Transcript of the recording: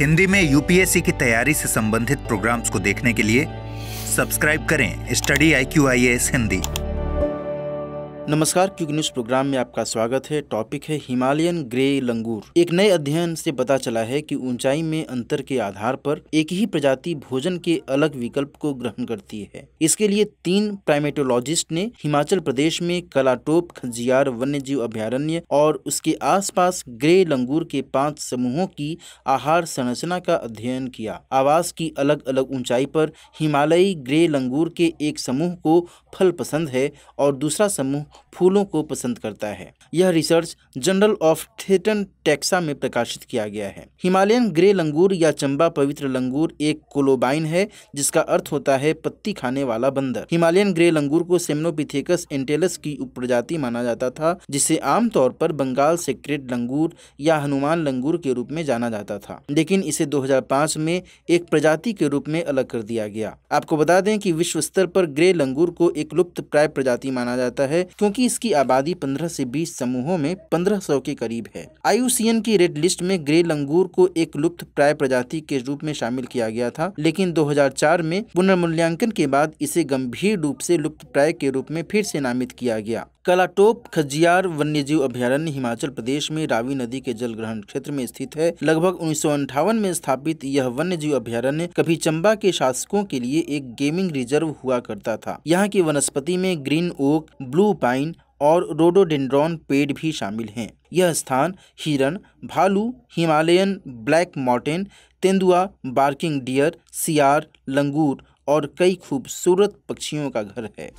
हिंदी में यूपीएससी की तैयारी से संबंधित प्रोग्राम्स को देखने के लिए सब्सक्राइब करें Study I Q I S Hindi नमस्कार क्यूक न्यूज़ प्रोग्राम में आपका स्वागत है। टॉपिक है हिमालयन ग्रे लंगूर। एक नए अध्ययन से पता चला है कि ऊंचाई में अंतर के आधार पर एक ही प्रजाति भोजन के अलग विकल्प को ग्रहण करती है। इसके लिए तीन प्राइमेटोलॉजिस्ट ने हिमाचल प्रदेश में कलाटोप, खजियार वन्य जीव अभ्यारण्य और उसके आसपास ग्रे लंगूर के पाँच समूहों की आहार संरचना का अध्ययन किया। आवास की अलग अलग ऊंचाई पर हिमालयी ग्रे लंगूर के एक समूह को फल पसंद है और दूसरा समूह फूलों को पसंद करता है। यह रिसर्च जर्नल ऑफ़ थेटन टेक्सा में प्रकाशित किया गया है। हिमालयन ग्रे लंगूर या चंबा पवित्र लंगूर एक कोलोबाइन है, जिसका अर्थ होता है पत्ती खाने वाला बंदर। हिमालयन ग्रे लंगूर को सेमनोपिथेकस एंटेलस की उपप्रजाति माना जाता था, जिसे आमतौर पर बंगाल सेक्रेट लंगूर या हनुमान लंगूर के रूप में जाना जाता था। लेकिन इसे 2005 में एक प्रजाति के रूप में अलग कर दिया गया। आपको बता दें कि विश्व स्तर पर ग्रे लंगूर को एक लुप्त प्राय प्रजाति माना जाता है, क्योंकि इसकी आबादी 15 से 20 समूहों में 1500 के करीब है। आयुसीएन की रेड लिस्ट में ग्रे लंगूर को एक लुप्त प्राय प्रजाति के रूप में शामिल किया गया था, लेकिन 2004 में पुनर्मूल्यांकन के बाद इसे गंभीर रूप से लुप्त प्राय के रूप में फिर से नामित किया गया। कलाटोप खजियार वन्यजीव अभ्यारण्य हिमाचल प्रदेश में रावी नदी के जल ग्रहण क्षेत्र में स्थित है। लगभग उन्नीस में स्थापित यह वन्यजीव अभ्यारण्य कभी चंबा के शासकों के लिए एक गेमिंग रिज़र्व हुआ करता था। यहाँ की वनस्पति में ग्रीन ओक ब्लू पाइन और रोडोडेंड्रॉन पेड़ भी शामिल हैं। यह स्थान हिरन भालू, हिमालयन ब्लैक माउंटेन तेंदुआ बार्किंग डियर सियार, लंगूर और कई खूबसूरत पक्षियों का घर है।